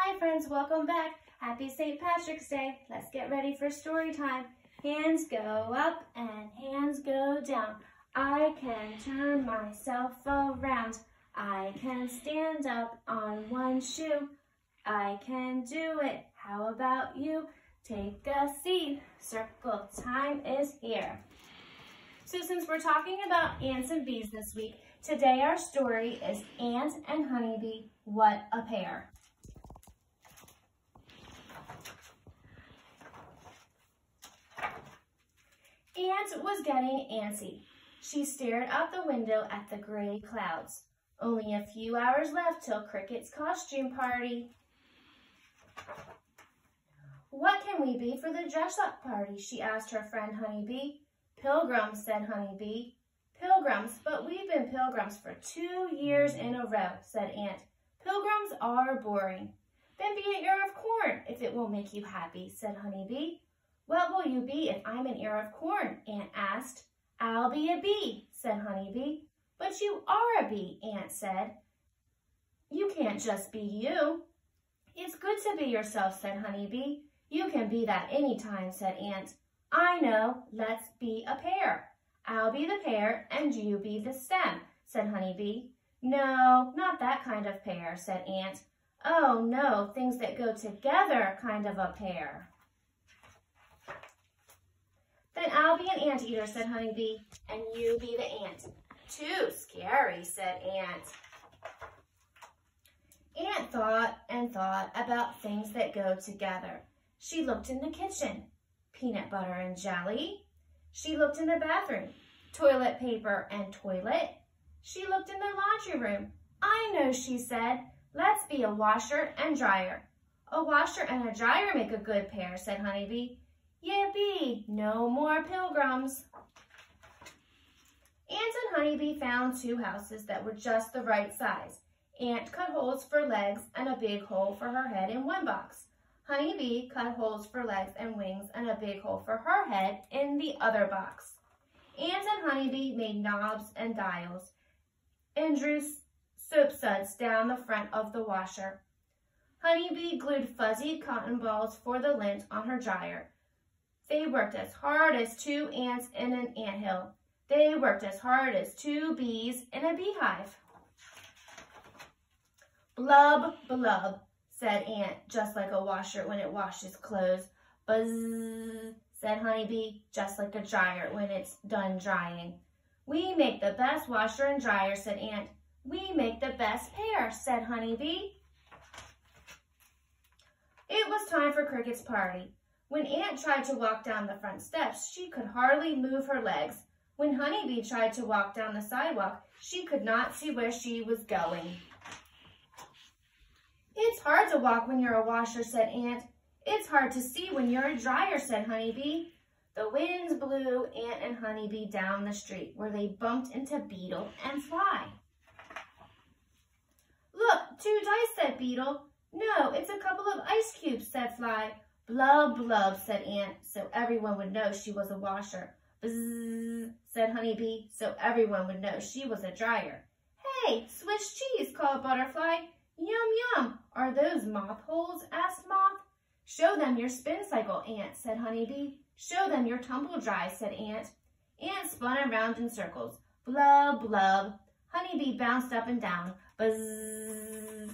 Hi friends, welcome back. Happy St. Patrick's Day. Let's get ready for story time. Hands go up and hands go down. I can turn myself around. I can stand up on one shoe. I can do it. How about you? Take a seat. Circle time is here. So since we're talking about ants and bees this week, today our story is Ant and Honeybee, What a Pair. Ant was getting antsy. She stared out the window at the gray clouds. Only a few hours left till Cricket's costume party. What can we be for the dress-up party? she asked her friend Honeybee. Pilgrims, said Honeybee. Pilgrims, but we've been pilgrims for two years in a row, said Ant. Pilgrims are boring. Then be an ear of corn, if it will make you happy, said Honeybee. What will you be if I'm an ear of corn? Ant asked. I'll be a bee, said Honeybee. But you are a bee, Ant said. You can't just be you. It's good to be yourself, said Honeybee. You can be that any time, said Ant. I know, let's be a pair. I'll be the pear and you be the stem, said Honeybee. No, not that kind of pear, said Ant. Oh, no, things that go together kind of a pair. Then I'll be an anteater, said Honeybee, and you be the ant. Too scary, said Ant. Ant thought and thought about things that go together. She looked in the kitchen, peanut butter and jelly. She looked in the bathroom, toilet paper and toilet. She looked in the laundry room. I know, she said. Let's be a washer and dryer. A washer and a dryer make a good pair, said Honeybee. Yippee! No more pilgrims. Ant and Honeybee found two houses that were just the right size. Ant cut holes for legs and a big hole for her head in one box. Honeybee cut holes for legs and wings and a big hole for her head in the other box. Ant and Honeybee made knobs and dials and drew soap suds down the front of the washer. Honeybee glued fuzzy cotton balls for the lint on her dryer. They worked as hard as two ants in an anthill. They worked as hard as two bees in a beehive. Blub, blub, said Ant, just like a washer when it washes clothes. Buzz, said Honeybee, just like a dryer when it's done drying. We make the best washer and dryer, said Ant. We make the best pair, said Honeybee. It was time for Cricket's party. When Ant tried to walk down the front steps, she could hardly move her legs. When Honeybee tried to walk down the sidewalk, she could not see where she was going. It's hard to walk when you're a washer, said Ant. It's hard to see when you're a dryer, said Honeybee. The winds blew Ant and Honeybee down the street, where they bumped into Beetle and Fly. Look, two dice, said Beetle. No, it's a couple of ice cubes, said Fly. Blub, blub, said Ant, so everyone would know she was a washer. Bzzz, said Honeybee, so everyone would know she was a dryer. Hey, Swiss cheese, called Butterfly. Yum, yum. Are those moth holes? asked Moth. Show them your spin cycle, Ant, said Honeybee. Show them your tumble dry, said Ant. Ant spun around in circles. Blub, blub. Honeybee bounced up and down. Buzz.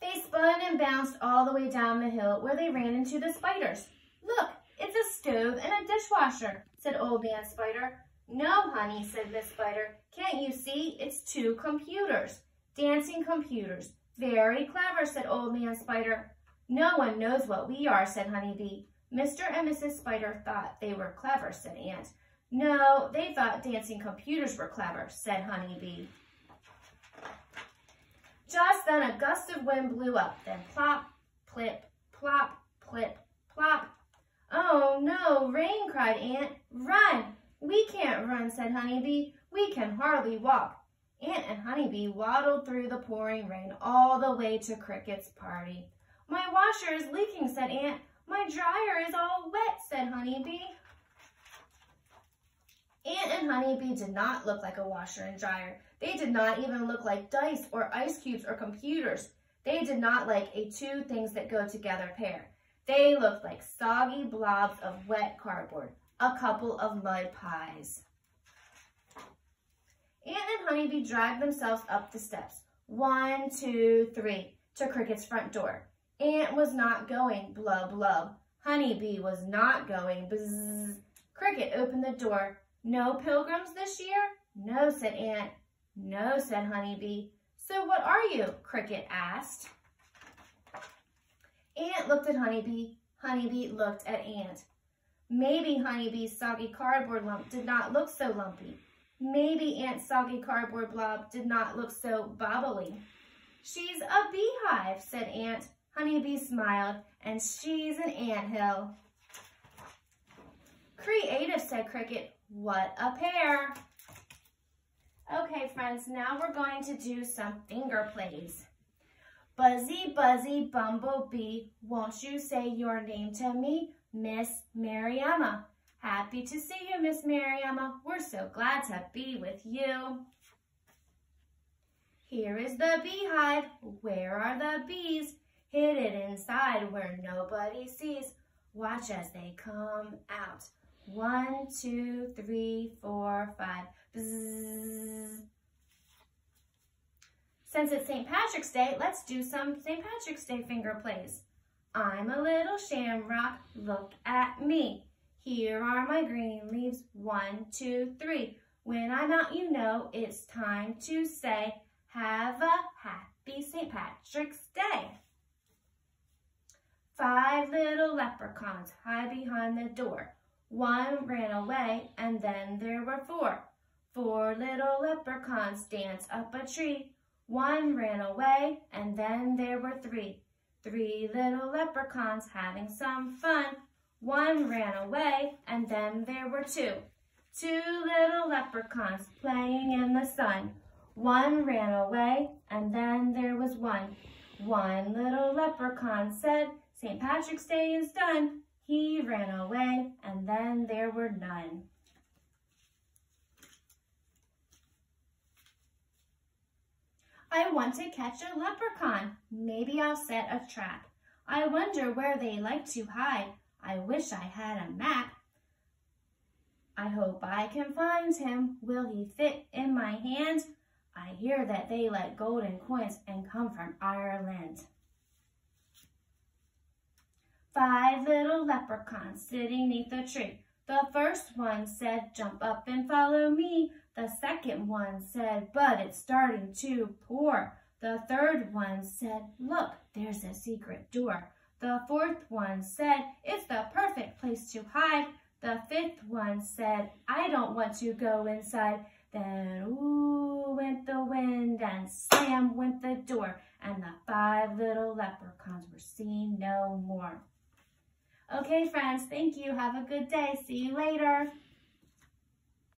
They spun and bounced all the way down the hill where they ran into the spiders. Look, it's a stove and a dishwasher, said Old Man Spider. No, honey, said Miss Spider. Can't you see? It's two computers. Dancing computers. Very clever, said Old Man Spider. No one knows what we are, said Honeybee. Mr. and Mrs. Spider thought they were clever, said Ant. No, they thought dancing computers were clever, said Honeybee. Then a gust of wind blew up, then plop, plip, plop, plip, plop. Oh no, rain, cried Ant. Run! We can't run, said Honeybee. We can hardly walk. Ant and Honeybee waddled through the pouring rain all the way to Cricket's party. My washer is leaking, said Ant. My dryer is all wet, said Honeybee. Ant and Honeybee did not look like a washer and dryer. They did not even look like dice or ice cubes or computers. They did not like a two things that go together pair. They looked like soggy blobs of wet cardboard, a couple of mud pies. Ant and Honeybee dragged themselves up the steps. One, two, three, to Cricket's front door. Ant was not going, blub, blub. Honeybee was not going, bzzz. Cricket opened the door. No pilgrims this year? No, said Ant. No, said Honeybee. So what are you? Cricket asked. Ant looked at Honeybee. Honeybee looked at Ant. Maybe Honeybee's soggy cardboard lump did not look so lumpy. Maybe Ant's soggy cardboard blob did not look so bobbly. She's a beehive, said Ant. Honeybee smiled, and she's an anthill. Creative, said Cricket. What a pair. Okay, friends, now we're going to do some finger plays. Buzzy, buzzy, bumblebee, won't you say your name to me? Miss Mariama. Happy to see you, Miss Mariama. We're so glad to be with you. Here is the beehive. Where are the bees? Hid it inside where nobody sees. Watch as they come out. One, two, three, four, five. Bzzz. Since it's St. Patrick's Day, let's do some St. Patrick's Day finger plays. I'm a little shamrock, look at me. Here are my green leaves, one, two, three. When I'm out, you know it's time to say, have a happy St. Patrick's Day. Five little leprechauns hide behind the door. One ran away, and then there were four. Four little leprechauns danced up a tree. One ran away, and then there were three. Three little leprechauns having some fun. One ran away, and then there were two. Two little leprechauns playing in the sun. One ran away, and then there was one. One little leprechaun said, St. Patrick's Day is done. He ran away, and then there were none. I want to catch a leprechaun. Maybe I'll set a trap. I wonder where they like to hide. I wish I had a map. I hope I can find him. Will he fit in my hand? I hear that they like golden coins and come from Ireland. Five little leprechauns sitting neath a tree. The first one said, jump up and follow me. The second one said, but it's starting to pour. The third one said, look, there's a secret door. The fourth one said, it's the perfect place to hide. The fifth one said, I don't want to go inside. Then ooh went the wind and slam went the door. And the five little leprechauns were seen no more. Okay, friends, thank you. Have a good day. See you later.